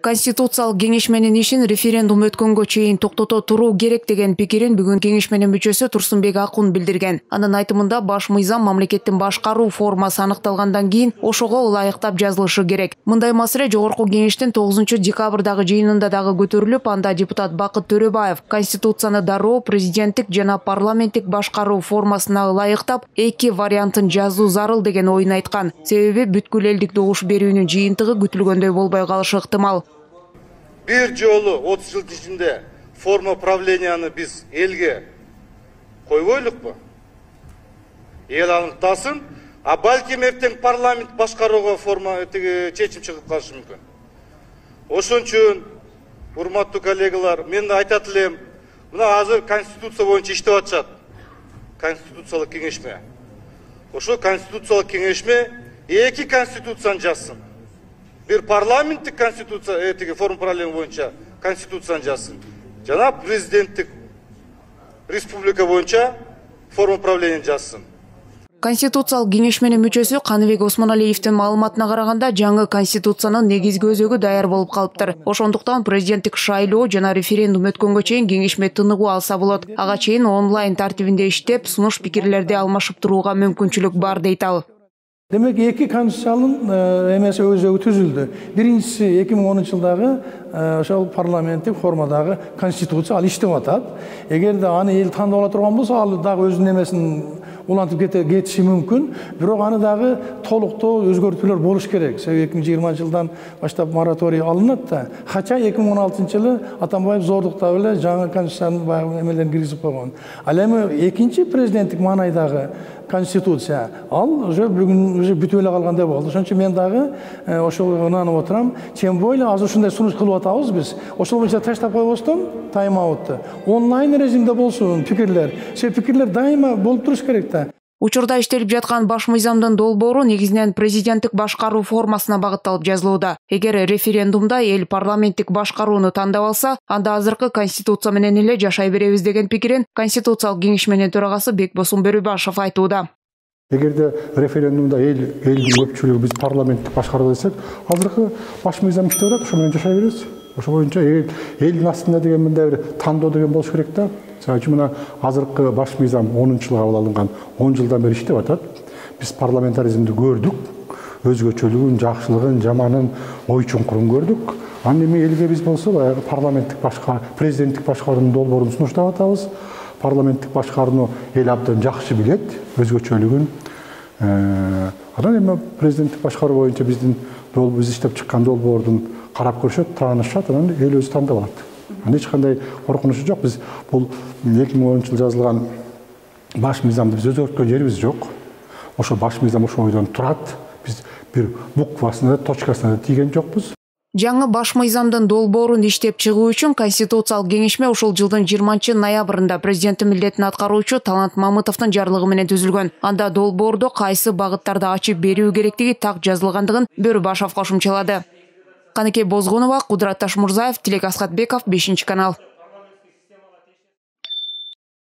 конституциялык кеңешменин ишин референдум өткөнгө чейин токтото туруу керек деген пикирин бүгүн кеңешменин мүчөсү турсунбек акун билдирген. Анын айтымында баш мыйзам мамлекеттин башкаруу формасы аныкталгандан кийин ошого ылайыктап жазылышы керек. Мындай маселе жогорку кеңештин тогузунчу декабрдагы жыйынында дагы көтөрүлүп анда депутат бакыт төрөбаев конституцияны дароо президенттик жана парламенттик башкаруу формасына ылайыктап эки вариантын жазуу зарыл деген оюн айткан. Себеби бүткүл элдик добуш берүүнүн жыйынтыгы күтүлгөндөй болбой калышы ыктымал. Бир жолу отуз жылдын ичинде форма правленияны биз элге койбойлукпу эл аныктасын а балким эртең парламент башкарууга форма тиги чечим чыгып калышы мүмкүн ошон үчүн урматтуу коллегалар мен айтат элем мына азыр конституция боюнча иштеп атышат конституциялык кеңешме. Ошол конституциялык кеңешме эки конституцияны жазсын. Бир парламенттик конституция этиги форма правления боюнча конституцияны жазсын. Жана президенттик республика боюнча форма правления жазсын. Конституциялык кеңешменин мүчөсү каныбек осмоналиевдин маалыматына караганда жаңы конституциянын негизги өзөгү даяр болуп калыптыр. Ошондуктан президенттик шайлоо жана референдум өткөнгө чейин кеңешме тыныгуу алса болот. Ага чейин онлайн тартибинде иштеп сунуш пикирлерди алмашып турууга мүмкүнчүлүк бар дейт ал демек эки конституциянын эмеси өзөгү түзүлдү биринчиси эки миң онунчу жылдагы ошол парламенттик формадагы конституция ал иштеп атат эгерде аны эл тандап ала турган болсо ал дагы өзүнүн эмесин улантып кетиши мүмкүн бирок аны дагы толуктоо өзгөртүүлөр болуш керек. Себеби эки миң жыйырманчы жылдан баштап мораторий алынат да хотя эки миң он алтынчы жылы атамбаев зордуктап эле жаңы конституциянын баягы эмелерин киргизип койгон. Ал эми экинчи президенттик маанайдагы конституция ал уже бүгүн уже бүтүп эле калгандай болду. Ошон үчүн мен дагы ошого ынанып отурам. Тем более азыр ушундай сунуш кылып атабыз биз. Ошол боюнча таштап койбостон тайм аутты онлайн режимде болсун пикирлер себеби пикирлер дайыма болуп туруш керек да. Учурда иштелип жаткан баш мыйзамдын долбоору негизинен президенттик башкаруу формасына багытталып жазылууда. Эгер референдумда эл парламенттик башкарууну тандап алса анда азыркы конституция менен эле жашай беребиз деген пикирин конституциялык кеңешменин төрагасы бекбосун бөрүбашев айтууда. Эгерде референдумда эл элдин көпчүлүгү биз парламенттик башкаруу десек азыркы баш мыйзам иштеп атат ошо менен жашай беребиз ошол боюнча элдин астында деген мындай бир тандоо деген болуш керек да. Мисалы үчүн мына азыркы баш мыйзам онунчу жылы кабыл алынган он жылдан бери иштеп атат. Биз парламентаризмди көрдүк өзгөчөлүгүн жакшылыгын жаманын ой чуңкурун көрдүк. Анан эми элге биз болсо баягы парламенттик башка президенттик башкаруунун долбоорун сунуштап атабыз. Парламенттик башкарууну эл абдан жакшы билет өзгөчөлүгүн. Анан эми президенттик башкаруу боюнча биздин биз иштеп чыккан долбоордун карап көрүшөт таанышышат анан эл өзү тандап алат анда эч кандай коркунучу жок. Биз бул эки миң онунчу жылы жазылган баш мыйзамды биз өзгөрткөн жерибиз жок. Ошол баш мыйзам ошол бойдон турат. Биз бир буквасына да точкасына да тийген жокпуз. Жаңы баш мыйзамдын долбоорун иштеп чыгуу үчүн конституциялык кеңешме ушул жылдын жыйырманчы ноябрында президенттин милдетин аткаруучу талант мамытовдун жарлыгы менен түзүлгөн. Анда долбоордо кайсы багыттарды ачып берүү керектиги так жазылгандыгын бөрүбашев кошумчалады каныкей бозгунова кудурат ташмурзаев тилек асхатбеков бешинчи канал